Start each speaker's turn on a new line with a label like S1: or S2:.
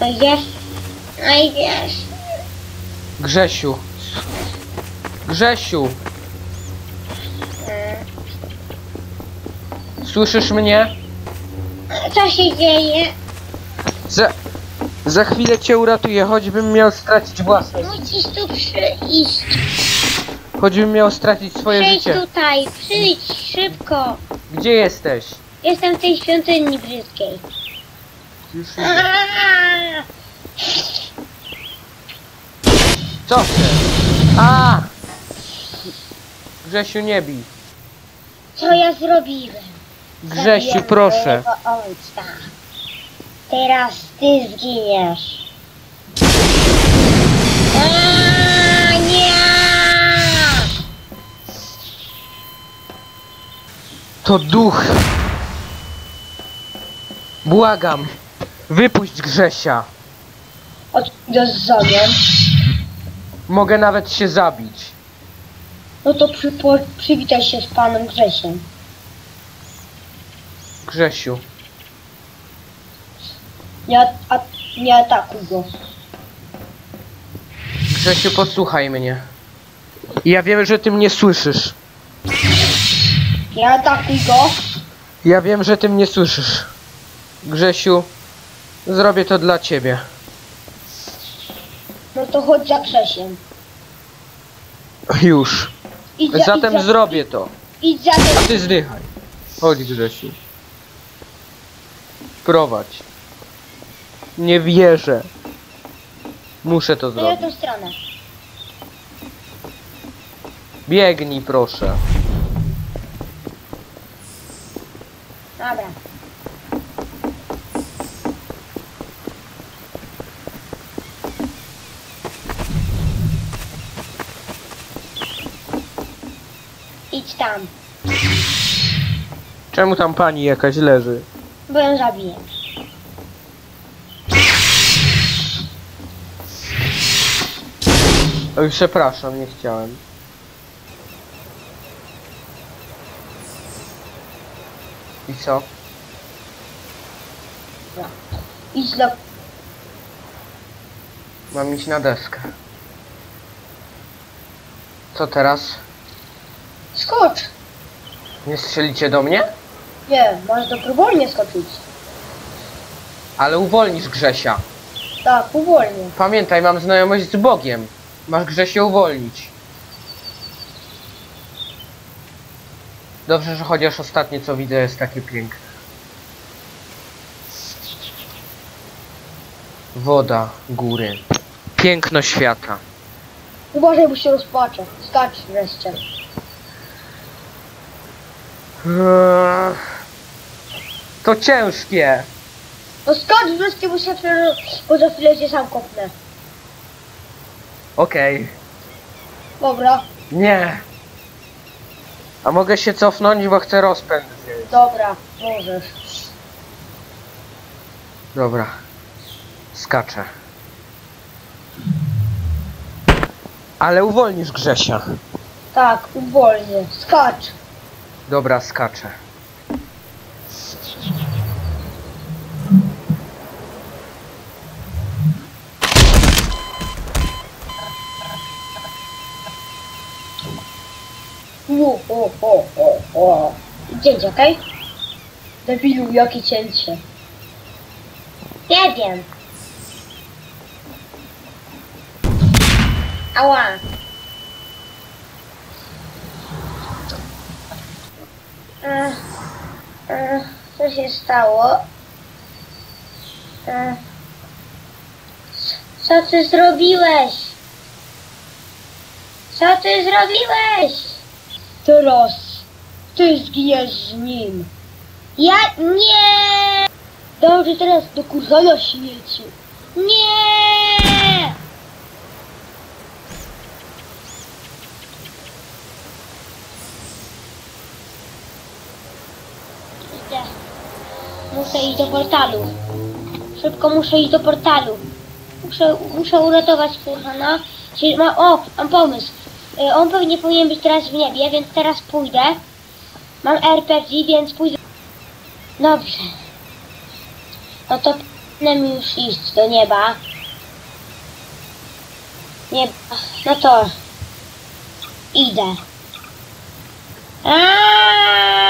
S1: No idziesz? No idziesz.
S2: Grzesiu. Grzesiu, słyszysz mnie?
S1: Co się dzieje?
S2: Za, za chwilę cię uratuję, choćbym miał stracić własność.
S1: Musisz tu przyjść.
S2: Choćbym miał stracić swoje
S1: Przyjdź
S2: życie.
S1: tutaj, przyjdź szybko.
S2: Gdzie jesteś?
S1: Jestem w tej świątyni brzydkiej.
S2: Już idę. Co chcesz? A! Grzesiu, nie bij.
S1: Co ja zrobiłem?
S2: Grzesiu,
S1: Zabiłem
S2: proszę.
S1: mojego ojca. Teraz ty zginiesz. Nie!
S2: To duch. Błagam. Wypuść Grzesia.
S1: Od zamiem.
S2: Mogę nawet się zabić.
S1: No to przypo, przywitaj się z panem Grzesiem.
S2: Grzesiu.
S1: Nie, a, nie atakuj go.
S2: Grzesiu, posłuchaj mnie. Ja wiem, że ty mnie słyszysz.
S1: Nie atakuj go.
S2: Ja wiem, że ty mnie słyszysz. Grzesiu, zrobię to dla ciebie.
S1: No to chodź za Grzesiem.
S2: Już.
S1: Idź za,
S2: Zatem
S1: idź za,
S2: zrobię to.
S1: Idź za
S2: A ty zdychaj. Chodź Grzesiu. Prowadź. Nie wierzę. Muszę to
S1: Na
S2: zrobić.
S1: tą stronę.
S2: Biegnij proszę.
S1: Dobra. Idź tam,
S2: Czemu tam pani jakaś leży?
S1: bo ją zabiję.
S2: Oj, przepraszam, nie chciałem. I co?
S1: Idź do...
S2: Mam iść na deskę. Co teraz?
S1: Skocz!
S2: Nie strzelicie do mnie?
S1: Nie, masz dobrowolnie skoczyć.
S2: Ale uwolnisz Grzesia.
S1: Tak, powolnie.
S2: Pamiętaj, mam znajomość z Bogiem. Masz Grzesia uwolnić. Dobrze, że chociaż ostatnie co widzę jest takie piękne. Woda, góry. Piękno świata.
S1: Uważaj, bo się rozpaczę. Skacz wreszcie.
S2: To ciężkie.
S1: No skacz wreszcie, bo się bo za chwilę cię sam kopnę.
S2: Okej.
S1: Dobra,
S2: Nie. A mogę się cofnąć, bo chcę rozpęd wziąć.
S1: dobra, możesz.
S2: Dobra. Skaczę. Ale uwolnisz Grzesia.
S1: Tak, uwolnię. Skacz.
S2: Dobra, skaczę.
S1: O, o, o, o, o. Cięcie, okej? Debilu, jakie cięcie? Nie wiem. Ała. E, e, co się stało? E, co ty zrobiłeś? Co ty zrobiłeś? Teraz ty zginiesz z nim. Ja nie! Dobrze, teraz do kurzania śmieciu. Nie! Muszę iść do portalu. Szybko muszę iść do portalu. Muszę, muszę uratować Kurhana. Czyli ma, o, mam pomysł. Y, On pewnie powinien być teraz w niebie, więc teraz pójdę. Mam RPG, więc pójdę. Dobrze. No to powinienem już iść do nieba. Nieba, no to idę. Aaaa!